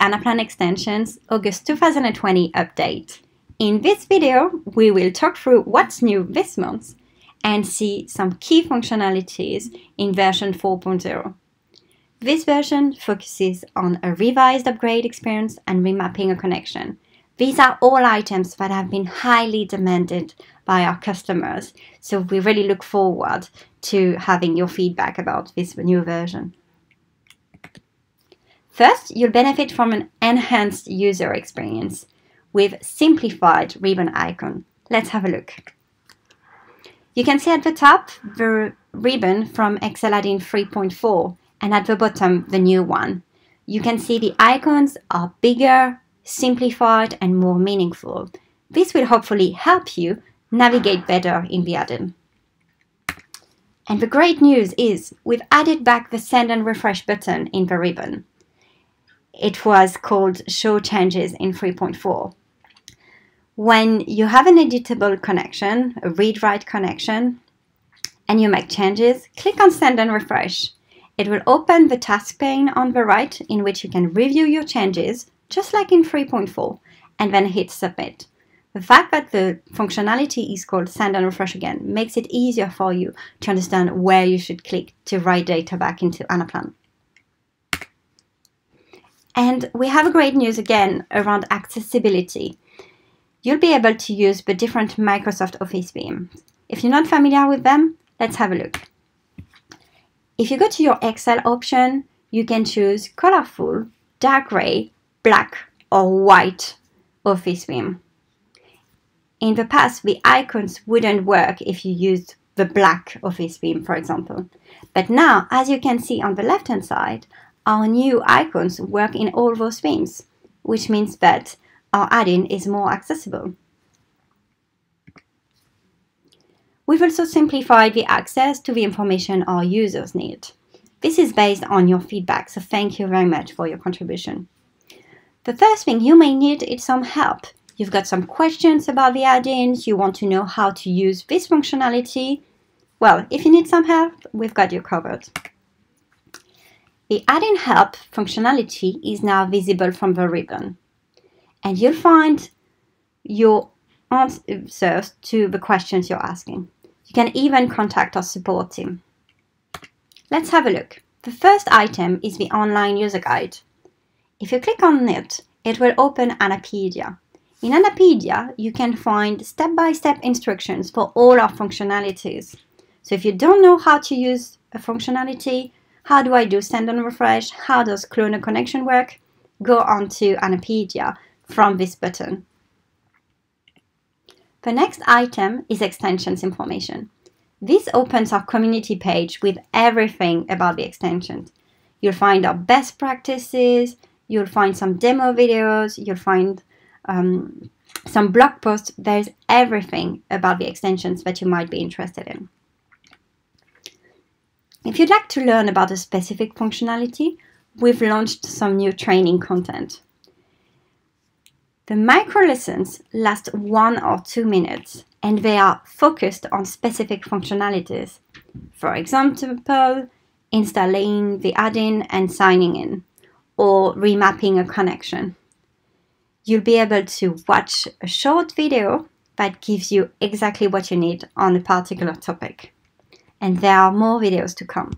Anaplan Extensions August 2020 update. In this video, we will talk through what's new this month and see some key functionalities in version 4.0. This version focuses on a revised upgrade experience and remapping a connection. These are all items that have been highly demanded by our customers, so we really look forward to having your feedback about this new version. First, you'll benefit from an enhanced user experience with simplified ribbon icon. Let's have a look. You can see at the top the ribbon from Excel Add-in 3.4 and at the bottom the new one. You can see the icons are bigger, simplified and more meaningful. This will hopefully help you navigate better in the add-in. And the great news is we've added back the send and refresh button in the ribbon it was called Show Changes in 3.4. When you have an editable connection, a read-write connection, and you make changes, click on Send and Refresh. It will open the task pane on the right in which you can review your changes, just like in 3.4, and then hit Submit. The fact that the functionality is called Send and Refresh again makes it easier for you to understand where you should click to write data back into Anaplan. And we have great news again around accessibility. You'll be able to use the different Microsoft Office themes. If you're not familiar with them, let's have a look. If you go to your Excel option, you can choose colorful, dark gray, black, or white Office theme. In the past, the icons wouldn't work if you used the black Office theme, for example. But now, as you can see on the left-hand side, our new icons work in all those themes, which means that our add-in is more accessible. We've also simplified the access to the information our users need. This is based on your feedback, so thank you very much for your contribution. The first thing you may need is some help. You've got some questions about the add-ins, you want to know how to use this functionality. Well, if you need some help, we've got you covered. The Add-in Help functionality is now visible from the ribbon. And you'll find your answers to the questions you're asking. You can even contact our support team. Let's have a look. The first item is the online user guide. If you click on it, it will open Anapedia. In Anapedia, you can find step-by-step -step instructions for all our functionalities. So if you don't know how to use a functionality, how do I do send and refresh? How does clone a connection work? Go on to Anapedia from this button. The next item is extensions information. This opens our community page with everything about the extensions. You'll find our best practices, you'll find some demo videos, you'll find um, some blog posts. There's everything about the extensions that you might be interested in. If you'd like to learn about a specific functionality, we've launched some new training content. The micro lessons last one or two minutes and they are focused on specific functionalities. For example, installing the add-in and signing in, or remapping a connection. You'll be able to watch a short video that gives you exactly what you need on a particular topic and there are more videos to come.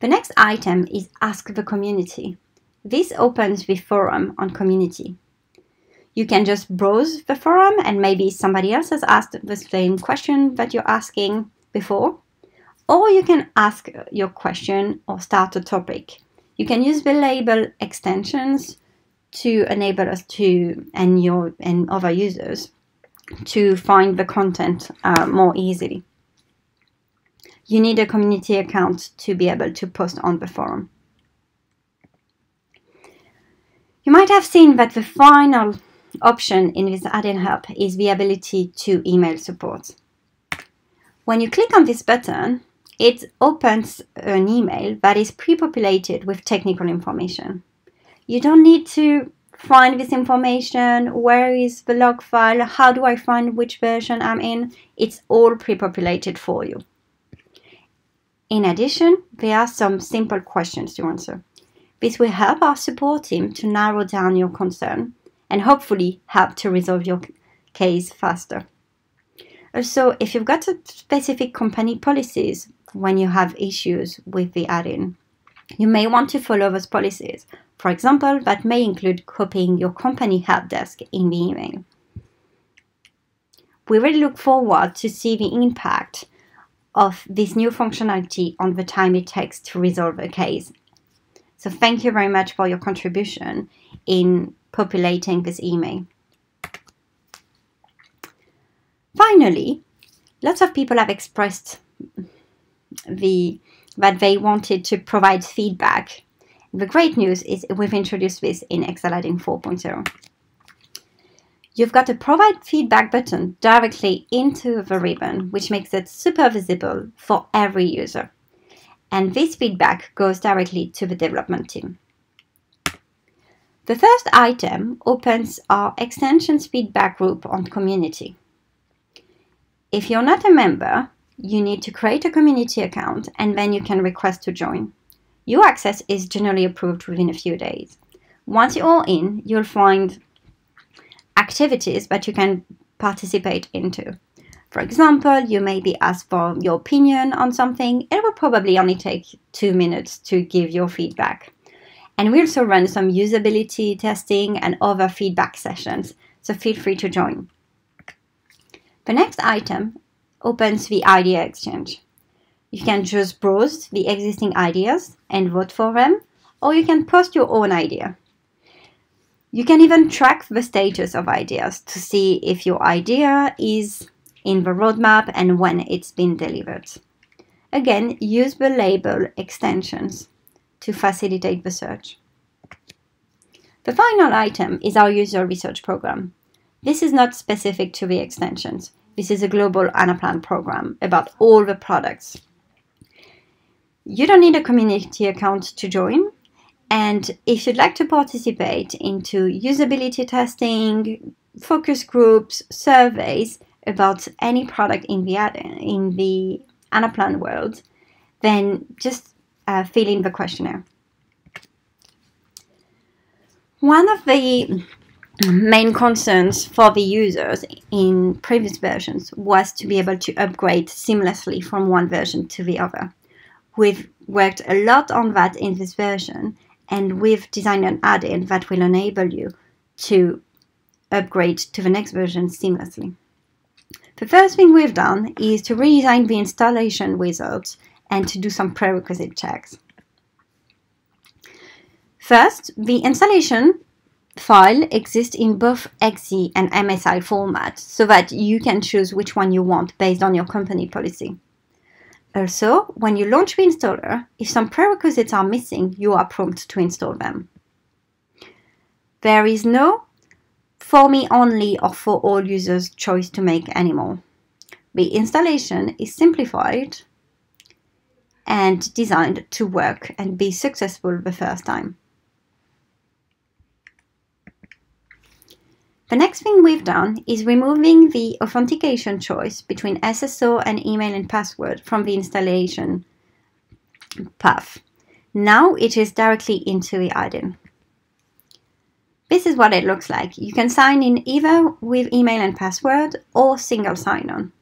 The next item is Ask the Community. This opens the forum on community. You can just browse the forum and maybe somebody else has asked the same question that you're asking before. Or you can ask your question or start a topic. You can use the label extensions to enable us to and your and other users to find the content uh, more easily. You need a community account to be able to post on the forum. You might have seen that the final option in this add-in help is the ability to email support. When you click on this button, it opens an email that is pre-populated with technical information. You don't need to find this information, where is the log file, how do I find which version I'm in, it's all pre-populated for you. In addition, there are some simple questions to answer. This will help our support team to narrow down your concern and hopefully help to resolve your case faster. Also, if you've got specific company policies when you have issues with the add-in, you may want to follow those policies. For example, that may include copying your company help desk in the email. We really look forward to see the impact of this new functionality on the time it takes to resolve a case. So thank you very much for your contribution in populating this email. Finally, lots of people have expressed the that they wanted to provide feedback. The great news is we've introduced this in Excel Add-in 4.0. You've got a provide feedback button directly into the ribbon, which makes it super visible for every user. And this feedback goes directly to the development team. The first item opens our extensions feedback group on community. If you're not a member, you need to create a community account and then you can request to join. Your access is generally approved within a few days. Once you're all in, you'll find activities that you can participate into. For example, you may be asked for your opinion on something. It will probably only take two minutes to give your feedback. And we also run some usability testing and other feedback sessions, so feel free to join. The next item opens the idea exchange. You can just browse the existing ideas and vote for them, or you can post your own idea. You can even track the status of ideas to see if your idea is in the roadmap and when it's been delivered. Again, use the label extensions to facilitate the search. The final item is our user research program. This is not specific to the extensions. This is a global Anaplan program about all the products. You don't need a community account to join. And if you'd like to participate into usability testing, focus groups, surveys about any product in the, in the Anaplan world, then just uh, fill in the questionnaire. One of the main concerns for the users in previous versions was to be able to upgrade seamlessly from one version to the other. We've worked a lot on that in this version, and we've designed an add-in that will enable you to upgrade to the next version seamlessly. The first thing we've done is to redesign the installation wizard and to do some prerequisite checks. First, the installation file exists in both exe and MSI format so that you can choose which one you want based on your company policy. Also, when you launch the installer, if some prerequisites are missing, you are prompted to install them. There is no for me only or for all users choice to make anymore. The installation is simplified and designed to work and be successful the first time. The next thing we've done is removing the authentication choice between SSO and email and password from the installation path. Now it is directly into the add-in. This is what it looks like. You can sign in either with email and password or single sign-on.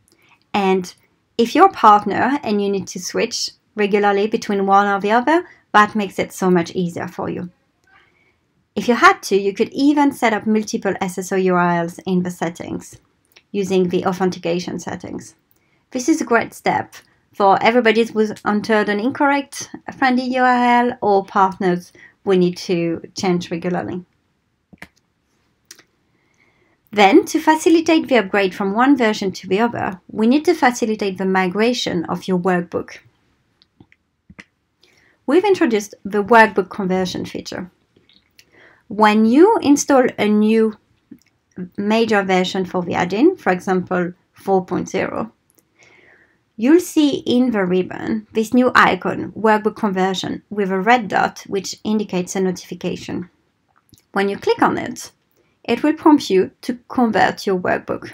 And if you're a partner and you need to switch regularly between one or the other, that makes it so much easier for you. If you had to, you could even set up multiple SSO URLs in the settings using the authentication settings. This is a great step for everybody who's entered an incorrect friendly URL or partners we need to change regularly. Then, to facilitate the upgrade from one version to the other, we need to facilitate the migration of your workbook. We've introduced the workbook conversion feature. When you install a new major version for the add-in, for example 4.0, you'll see in the ribbon this new icon, Workbook Conversion, with a red dot which indicates a notification. When you click on it, it will prompt you to convert your workbook.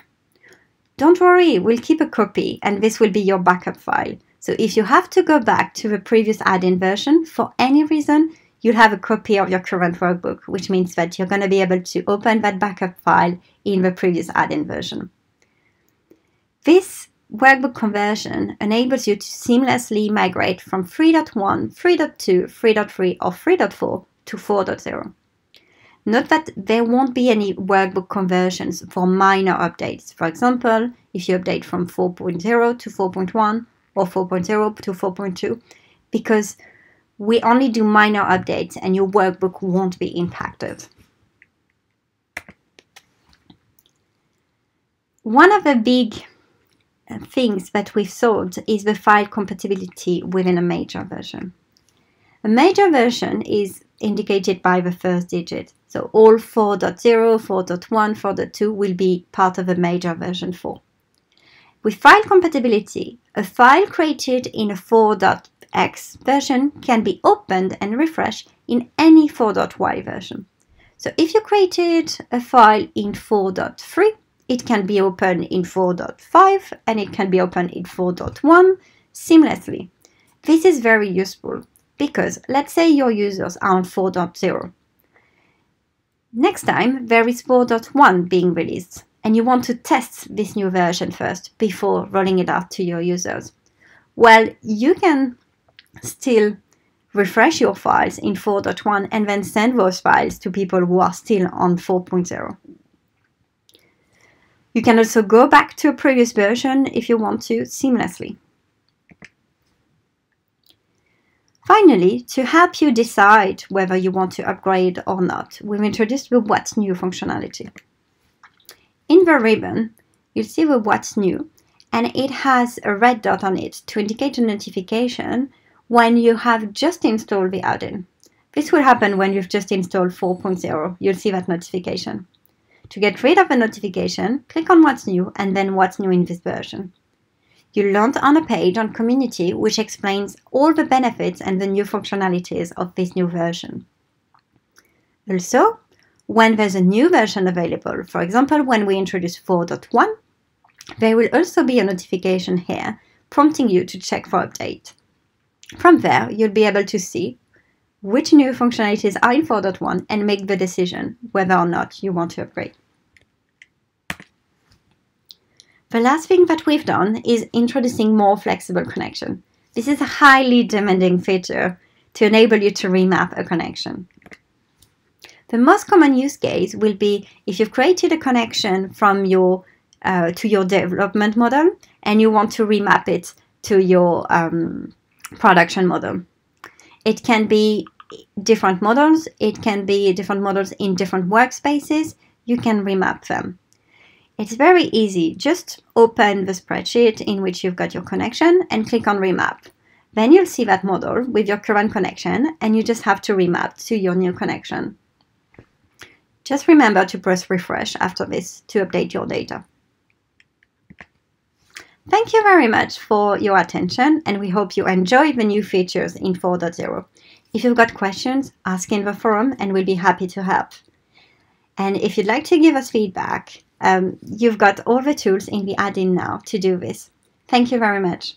Don't worry, we'll keep a copy and this will be your backup file. So if you have to go back to the previous add-in version for any reason, you'll have a copy of your current workbook, which means that you're going to be able to open that backup file in the previous add-in version. This workbook conversion enables you to seamlessly migrate from 3.1, 3.2, 3.3, or 3.4 to 4.0. Note that there won't be any workbook conversions for minor updates. For example, if you update from 4.0 to 4.1 or 4.0 to 4.2, because we only do minor updates and your workbook won't be impacted. One of the big uh, things that we've solved is the file compatibility within a major version. A major version is indicated by the first digit. So all 4.0, 4.1, 4.2 will be part of a major version 4. With file compatibility, a file created in a 4.x version can be opened and refreshed in any 4.y version. So if you created a file in 4.3, it can be opened in 4.5 and it can be opened in 4.1 seamlessly. This is very useful because let's say your users are on 4.0. Next time there is 4.1 being released and you want to test this new version first before rolling it out to your users. Well, you can still refresh your files in 4.1 and then send those files to people who are still on 4.0. You can also go back to a previous version if you want to seamlessly. Finally, to help you decide whether you want to upgrade or not, we've introduced the What's New functionality. In the ribbon, you'll see the What's New, and it has a red dot on it to indicate a notification when you have just installed the add-in. This will happen when you've just installed 4.0. You'll see that notification. To get rid of a notification, click on What's New and then What's New in this version you land on a page on Community which explains all the benefits and the new functionalities of this new version. Also, when there's a new version available, for example, when we introduce 4.1, there will also be a notification here prompting you to check for update. From there, you'll be able to see which new functionalities are in 4.1 and make the decision whether or not you want to upgrade. The last thing that we've done is introducing more flexible connection. This is a highly demanding feature to enable you to remap a connection. The most common use case will be if you've created a connection from your uh, to your development model and you want to remap it to your um, production model. It can be different models, it can be different models in different workspaces, you can remap them. It's very easy. Just open the spreadsheet in which you've got your connection and click on remap. Then you'll see that model with your current connection and you just have to remap to your new connection. Just remember to press refresh after this to update your data. Thank you very much for your attention and we hope you enjoy the new features in 4.0. If you've got questions, ask in the forum and we'll be happy to help. And if you'd like to give us feedback, um, you've got all the tools in the add-in now to do this. Thank you very much.